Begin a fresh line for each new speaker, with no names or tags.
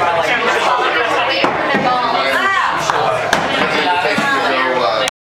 by like